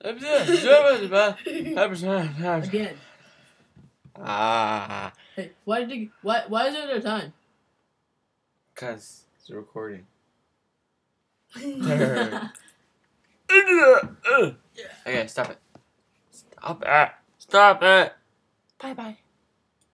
Again. Ah, Hey, why did you, why why is there a time? cause it's recording. Okay, stop it. Stop it. Stop it. Bye bye.